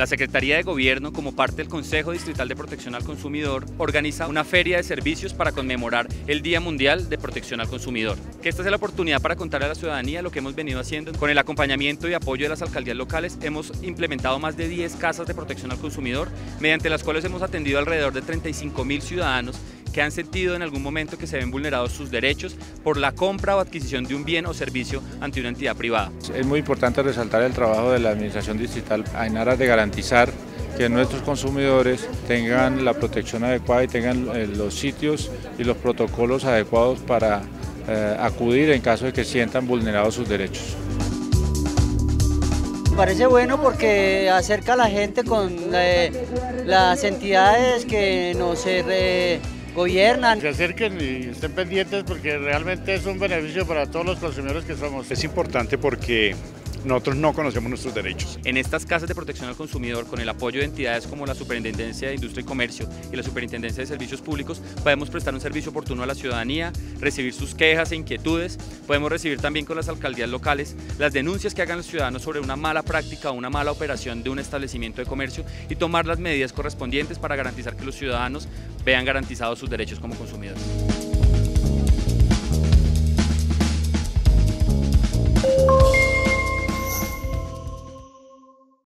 La Secretaría de Gobierno, como parte del Consejo Distrital de Protección al Consumidor, organiza una feria de servicios para conmemorar el Día Mundial de Protección al Consumidor. Que esta es la oportunidad para contarle a la ciudadanía lo que hemos venido haciendo. Con el acompañamiento y apoyo de las alcaldías locales, hemos implementado más de 10 casas de protección al consumidor, mediante las cuales hemos atendido alrededor de 35 mil ciudadanos que han sentido en algún momento que se ven vulnerados sus derechos por la compra o adquisición de un bien o servicio ante una entidad privada. Es muy importante resaltar el trabajo de la Administración Distrital en aras de garantizar que nuestros consumidores tengan la protección adecuada y tengan eh, los sitios y los protocolos adecuados para eh, acudir en caso de que sientan vulnerados sus derechos. Me parece bueno porque acerca a la gente con eh, las entidades que nos gobiernan. Se acerquen y estén pendientes porque realmente es un beneficio para todos los consumidores que somos. Es importante porque nosotros no conocemos nuestros derechos. En estas casas de protección al consumidor, con el apoyo de entidades como la Superintendencia de Industria y Comercio y la Superintendencia de Servicios Públicos, podemos prestar un servicio oportuno a la ciudadanía, recibir sus quejas e inquietudes, podemos recibir también con las alcaldías locales las denuncias que hagan los ciudadanos sobre una mala práctica o una mala operación de un establecimiento de comercio y tomar las medidas correspondientes para garantizar que los ciudadanos vean garantizados sus derechos como consumidores.